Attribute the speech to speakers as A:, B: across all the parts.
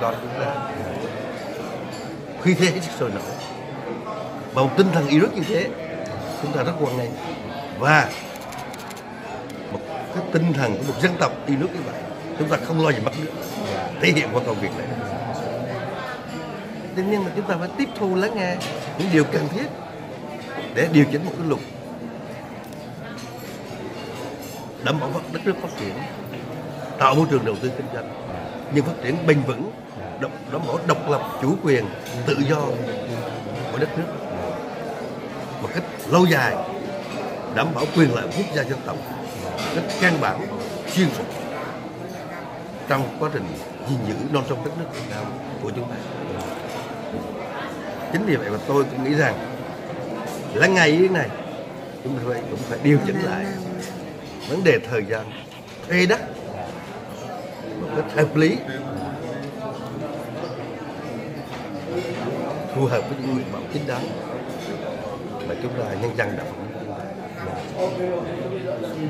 A: con chúng ta khi thế hết sức sôi nổi. Và một tinh thần yêu nước như thế, chúng ta rất quan ngay và một cái tinh thần của một dân tộc yêu nước như vậy, chúng ta không lo gì mất nước. Thể hiện qua công việc này. Thế nhưng mà chúng ta phải tiếp thu, lắng nghe những điều cần thiết để điều chỉnh một cái luật đảm bảo đất nước phát triển, tạo môi trường đầu tư kinh doanh nhưng phát triển bền vững độc, đảm bảo độc lập chủ quyền tự do của đất nước. Một cách lâu dài đảm bảo quyền lợi quốc gia dân tộc rất căn bản xuyên suốt trong quá trình gìn giữ non sông đất nước Việt Nam của chúng ta. Chính vì vậy mà tôi cũng nghĩ rằng là ngày như thế này chúng ta phải cũng phải điều chỉnh lại vấn đề thời gian thuê đất rất hợp lý. Phù hợp với những nguyện vọng chính đáng mà chúng ta nhân dân đã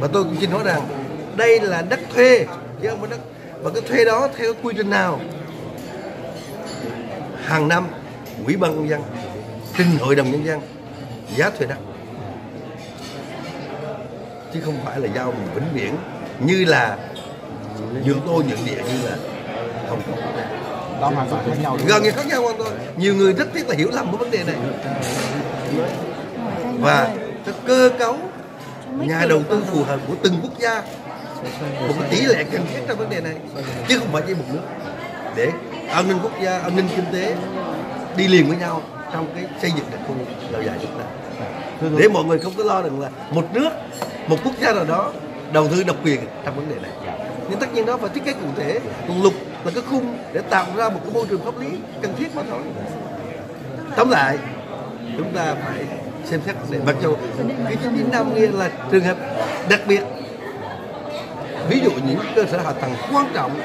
A: và tôi cũng xin nói rằng, đây là đất thuê, chứ không phải đất và cái thuê đó theo quy trình nào? Hàng năm, ủy ban nhân dân, trình hội đồng nhân dân giá thuê đất. Chứ không phải là giao mình vĩnh viễn, như là nhượng tôi nhượng địa như là không có
B: đó hoàn toàn khác nhau
A: gần như khác nhau hoàn toàn. Nhiều người rất tiếc là hiểu lầm cái vấn đề này. Và cái cơ cấu nhà đầu tư phù hợp của từng quốc gia. Một cái tỷ lệ cần thiết trong vấn đề này. Chứ không phải chỉ một nước. Để an ninh quốc gia an ninh kinh tế đi liền với nhau trong cái xây dựng đặc khu lâu dài chúng ta. Để mọi người không có lo rằng là một nước một quốc gia nào đó đầu tư độc quyền trong vấn đề này nhưng tất nhiên đó, phải thiết kế cụ thể còn luật là cái khung để tạo ra một cái môi trường pháp lý cần thiết mà thôi. Tóm lại, chúng ta phải xem xét để mặc dù cái 99 năm kia là trường hợp đặc biệt. Ví dụ những cơ sở hạ tầng quan trọng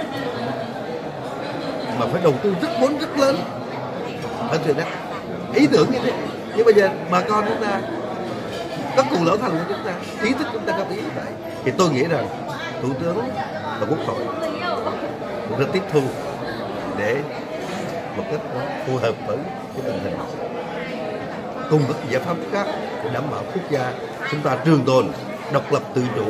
A: mà phải đầu tư rất vốn rất lớn ở trên đất ý tưởng như thế. Nhưng bây giờ bà con chúng ta, các cụ lão thành của chúng ta, ý thức chúng ta có ý vậy thì tôi nghĩ rằng thủ tướng và quốc hội. Cũng rất tiếp thu để một cách phù hợp với cái tình hình. Cùng với giải pháp khác để đảm bảo quốc gia chúng ta trường tồn, độc lập, tự chủ.